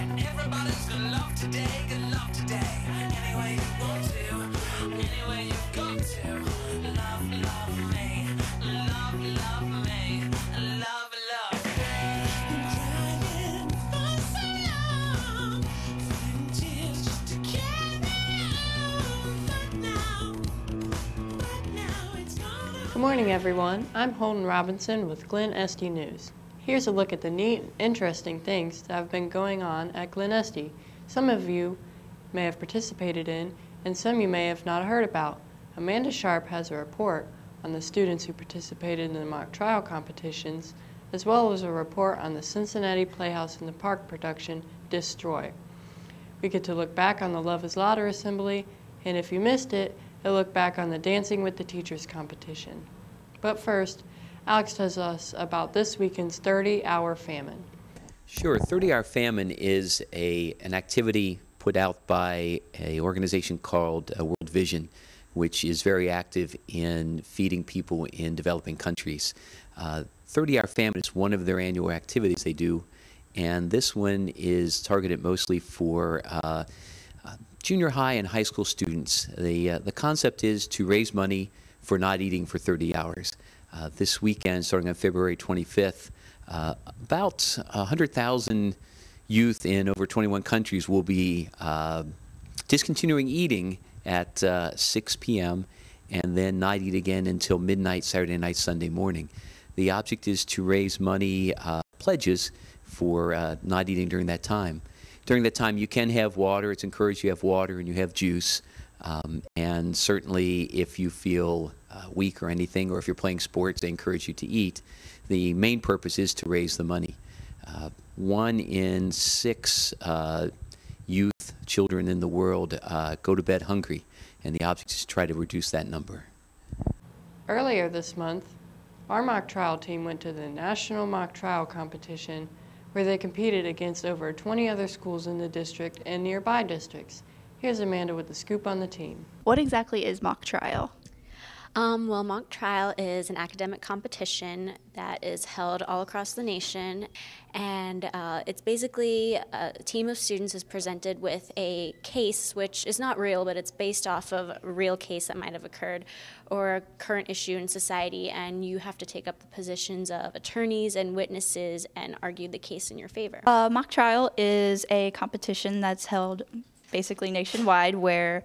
Everybody's love today, love today. You want to, you've got to. Love, love me, love, love me, love, love. Good morning, everyone. I'm Holden Robinson with Glen Este News. Here's a look at the neat interesting things that have been going on at Glen Este. Some of you may have participated in, and some you may have not heard about. Amanda Sharp has a report on the students who participated in the mock trial competitions, as well as a report on the Cincinnati Playhouse in the Park production, Destroy. We get to look back on the Love is Louder assembly, and if you missed it, a look back on the Dancing with the Teachers competition. But first, Alex tells us about this weekend's 30 hour famine. Sure. 30 Hour Famine is a, an activity put out by an organization called uh, World Vision, which is very active in feeding people in developing countries. Uh, 30 Hour Famine is one of their annual activities they do, and this one is targeted mostly for uh, uh, junior high and high school students. The, uh, the concept is to raise money for not eating for 30 hours. Uh, this weekend, starting on February 25th, uh, about 100,000 youth in over 21 countries will be uh, discontinuing eating at uh, 6 p.m. and then not eat again until midnight Saturday night, Sunday morning. The object is to raise money, uh, pledges for uh, not eating during that time. During that time, you can have water. It's encouraged you have water and you have juice. Um, and certainly, if you feel uh, weak or anything, or if you're playing sports, they encourage you to eat. The main purpose is to raise the money. Uh, one in six uh, youth, children in the world uh, go to bed hungry, and the object is to try to reduce that number. Earlier this month, our mock trial team went to the National Mock Trial Competition where they competed against over 20 other schools in the district and nearby districts. Here's Amanda with the scoop on the team. What exactly is mock trial? Um, well, mock trial is an academic competition that is held all across the nation, and uh, it's basically a team of students is presented with a case which is not real, but it's based off of a real case that might have occurred or a current issue in society, and you have to take up the positions of attorneys and witnesses and argue the case in your favor. Uh, mock trial is a competition that's held basically nationwide where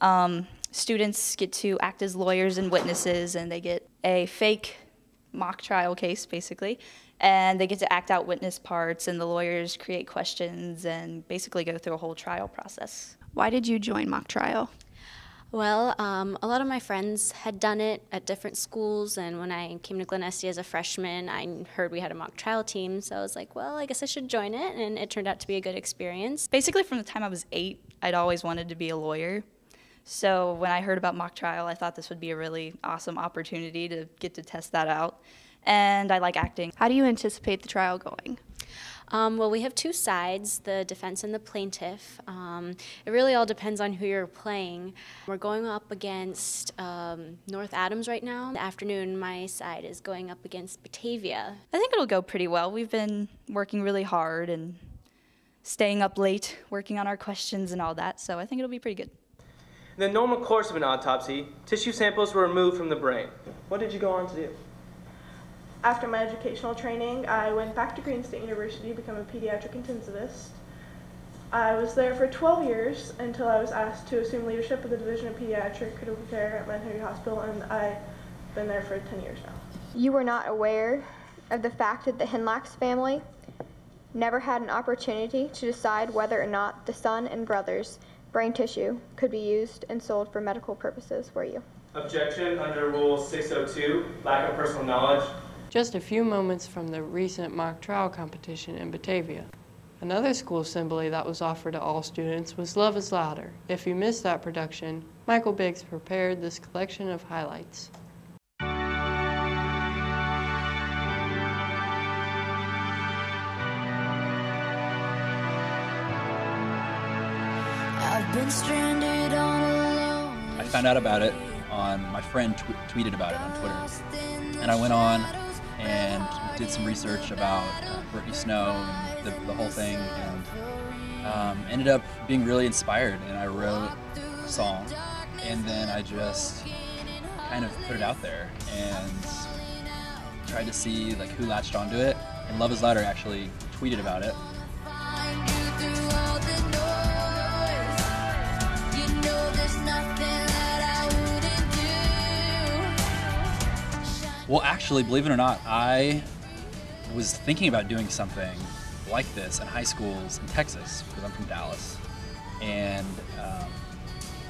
um, students get to act as lawyers and witnesses, and they get a fake mock trial case, basically, and they get to act out witness parts, and the lawyers create questions and basically go through a whole trial process. Why did you join mock trial? Well, um, a lot of my friends had done it at different schools, and when I came to Glen Este as a freshman, I heard we had a mock trial team, so I was like, well, I guess I should join it, and it turned out to be a good experience. Basically, from the time I was eight, I'd always wanted to be a lawyer. So when I heard about mock trial, I thought this would be a really awesome opportunity to get to test that out. And I like acting. How do you anticipate the trial going? Um, well, we have two sides, the defense and the plaintiff. Um, it really all depends on who you're playing. We're going up against um, North Adams right now. In the afternoon, my side is going up against Batavia. I think it'll go pretty well. We've been working really hard and staying up late, working on our questions and all that, so I think it'll be pretty good. In the normal course of an autopsy, tissue samples were removed from the brain. What did you go on to do? After my educational training, I went back to Green State University to become a pediatric intensivist. I was there for 12 years until I was asked to assume leadership of the Division of Pediatric Critical Care at Manhattan Hospital, and I've been there for 10 years now. You were not aware of the fact that the Henlacks family never had an opportunity to decide whether or not the son and brother's brain tissue could be used and sold for medical purposes, were you? Objection under Rule 602, lack of personal knowledge. Just a few moments from the recent mock trial competition in Batavia. Another school assembly that was offered to all students was Love is Louder. If you missed that production, Michael Biggs prepared this collection of highlights. I found out about it on my friend tw- tweeted about it on Twitter, and I went on and did some research about uh, Brittany Snow and the, the whole thing, and um, ended up being really inspired, and I wrote a song, and then I just kind of put it out there and tried to see like who latched onto it. And Love Is Louder actually tweeted about it. Well, actually, believe it or not, I was thinking about doing something like this in high schools in Texas because I'm from Dallas. And um,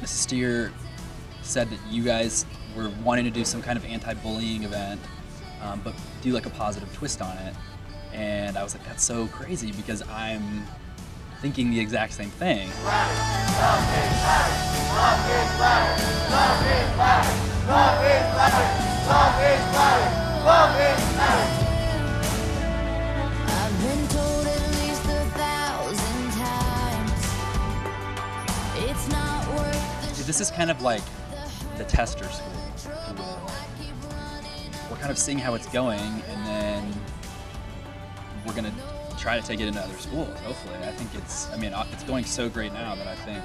Mrs. Steer said that you guys were wanting to do some kind of anti-bullying event, um, but do like a positive twist on it. And I was like, that's so crazy because I'm thinking the exact same thing. This is kind of like the tester school. We're kind of seeing how it's going, and then we're gonna try to take it into other schools. Hopefully, I think it's. I mean, it's going so great now that I think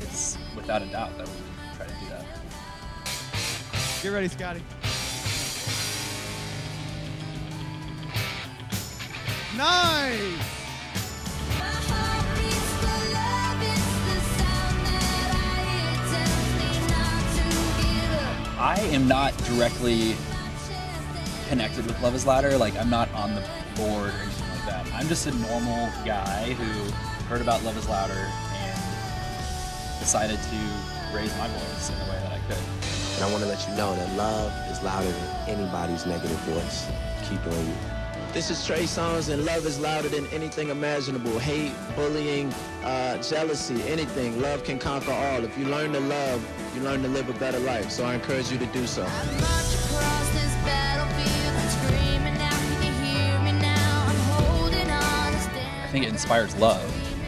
it's without a doubt that we try to do that. Get ready, Scotty. Nice! I am not directly connected with Love Is Louder. Like, I'm not on the board or anything like that. I'm just a normal guy who heard about Love Is Louder and decided to raise my voice in the way that I could. And I want to let you know that love is louder than anybody's negative voice. Keep doing you. This is Trey Songz, and love is louder than anything imaginable. Hate, bullying, uh, jealousy, anything. Love can conquer all. If you learn to love, you learn to live a better life. So I encourage you to do so. across this battlefield and screaming out, can you hear me now? I'm holding on to stand. I think it inspires love.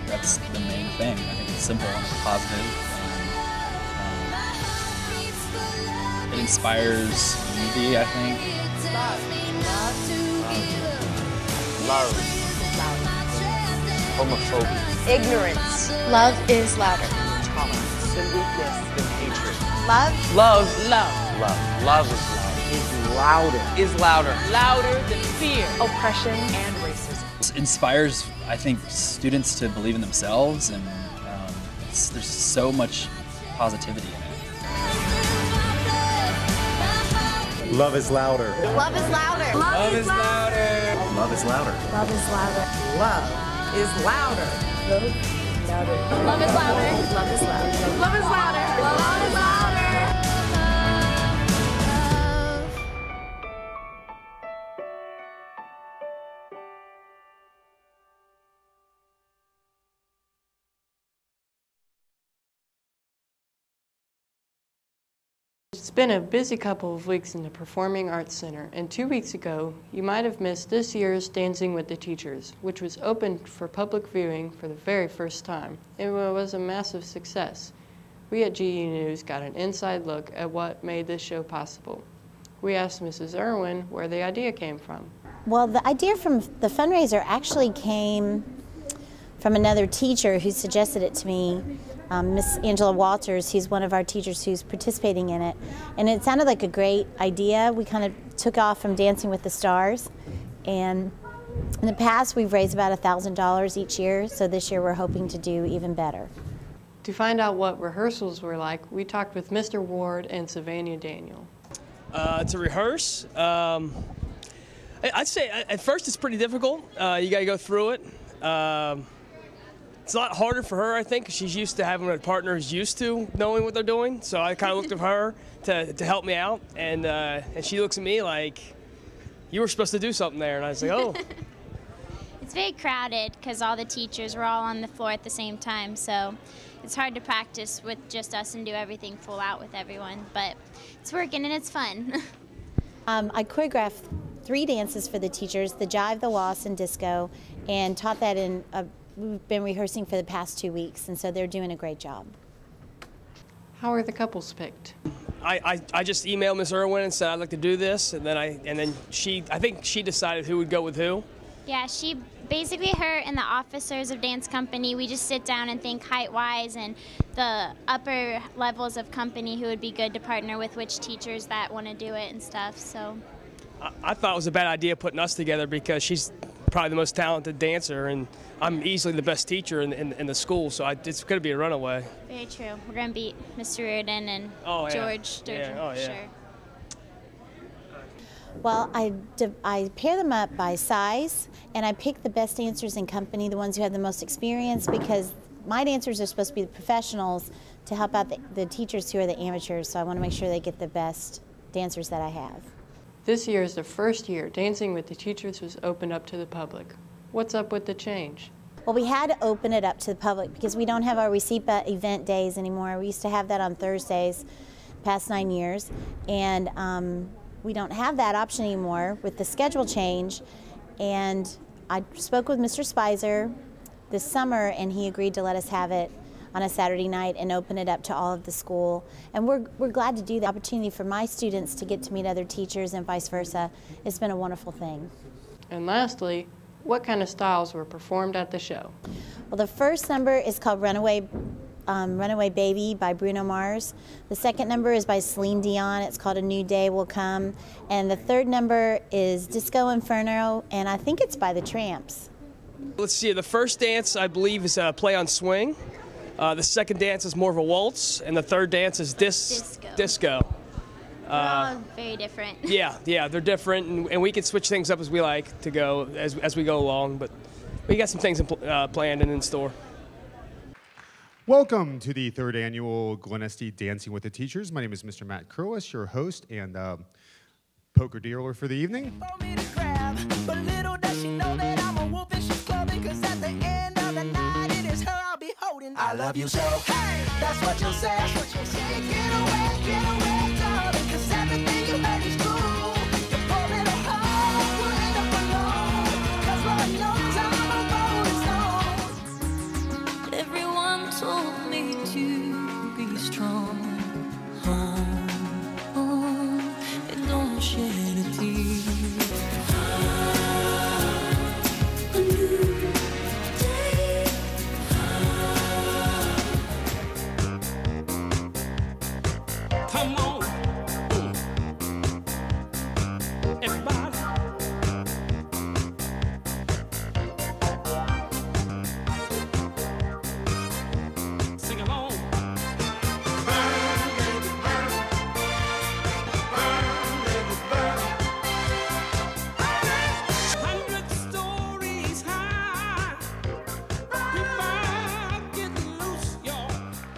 That's the main thing. I think it's simple and it's positive. It inspires unity, I think. Love. Homophobia. Ignorance. Love is louder. Tolerance and weakness than hatred. Love. Love. Love. Love. Love is louder. Is louder. Is louder. Louder than fear, oppression, and racism. It inspires, I think, students to believe in themselves, and um, there's so much positivity in it. Love is louder. Love is louder. Love, is louder. Love is louder. Love is louder. Love is louder. Love is louder. Love is louder. Love is louder. Love is louder. It's been a busy couple of weeks in the Performing Arts Center, and two weeks ago, you might have missed this year's Dancing with the Teachers, which was opened for public viewing for the very first time. It was a massive success. We at GE News got an inside look at what made this show possible. We asked Mrs. Irwin where the idea came from. Well, the idea from the fundraiser actually came from another teacher who suggested it to me, um, Miss Angela Walters, who's one of our teachers who's participating in it. And it sounded like a great idea. We kind of took off from Dancing with the Stars. And in the past, we've raised about $1,000 each year, so this year we're hoping to do even better. To find out what rehearsals were like, we talked with Mr. Ward and Savannah Daniel. uh, to rehearse. Um, I- I'd say at at first it's pretty difficult. Uh, you got to go through it. Um, it's a lot harder for her, I think, 'cause she's used to having a partner who's used to knowing what they're doing. So I kind of looked at her to, to help me out, and uh, and she looks at me like, "You were supposed to do something there," and I was like, "Oh." It's very crowded because all the teachers were all on the floor at the same time, so it's hard to practice with just us and do everything full out with everyone. But it's working and it's fun. Um, I choreographed three dances for the teachers the jive, the waltz, and disco, and taught that in. A, we've been rehearsing for the past two weeks, and so they're doing a great job. How are the couples picked? I, I, I just emailed Miss Irwin and said I'd like to do this, and then I and then she I think she decided who would go with who. yeah, she basically her and the officers of dance company we just sit down and think height wise and the upper levels of company who would be good to partner with which teachers that want to do it and stuff so I, I thought it was a bad idea putting us together because she's probably the most talented dancer and I'm easily the best teacher in, in, in the school, so I, it's going to be a runaway. very true we're going to beat mr reardon and Oh, yeah. george Yeah, Sturgeon, oh, yeah. sure Well, I, I pair them up by size, and I pick the best dancers in company, the ones who have the most experience, because my dancers are supposed to be the professionals to help out the, the teachers who are the amateurs. So I want to make sure they get the best dancers that I have. This year is the first year Dancing with the Teachers was opened up to the public. What's up with the change? Well, we had to open it up to the public because we don't have our Recipa event days anymore. We used to have that on Thursdays, past nine years, and um, we don't have that option anymore with the schedule change. And I spoke with Mr. Spicer this summer, and he agreed to let us have it on a Saturday night and open it up to all of the school. And we're, we're glad to do the opportunity for my students to get to meet other teachers and vice versa. It's been a wonderful thing. And lastly, what kind of styles were performed at the show? Well, the first number is called Runaway, um, Runaway Baby by Bruno Mars. The second number is by Celine Dion. It's called A New Day Will Come. And the third number is Disco Inferno, and I think it's by the Tramps. Let's see, the first dance I believe is a play on swing. Uh, the second dance is more of a waltz, and the third dance is dis- Disco. disco. We're all very different Yeah, yeah, they're different, and, and we can switch things up as we like to go as, as we go along. But we got some things in, pl- uh, planned and in store. Welcome to the third annual Glen Este Dancing with the Teachers. My name is Mr. Matt Curlis, your host and uh, poker dealer for the evening. I love you so. Hey, that's what you'll say. That's what you'll say. Get away, get away,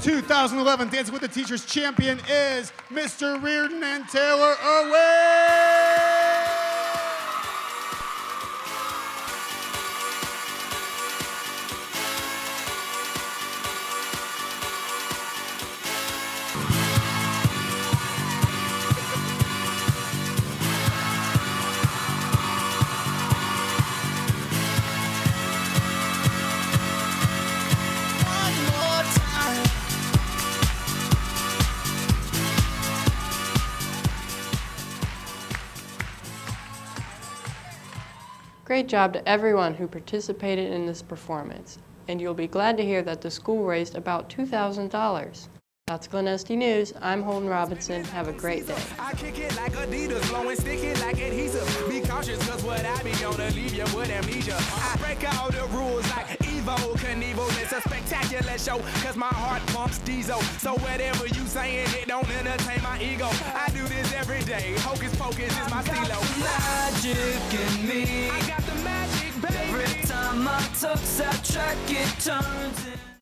2011 Dancing with the Teachers champion is Mr. Reardon and Taylor Irwin. Great job to everyone who participated in this performance, and you'll be glad to hear that the school raised about $2,000. That's Glen News. I'm Holden Robinson. Have a great day. I kick it like Adidas, like adhesive. Be cautious, cause what I be on to leave you with amnesia. I break the rules like Evel Knievel. It's a spectacular show, cause my heart pumps diesel. So whatever you saying, it don't entertain my ego. I do this every day. Hocus pocus is my stilo. Magic in me. I got the magic, baby. Every time I touch that track, it turns. in-